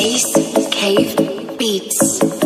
Ace Cave Beats.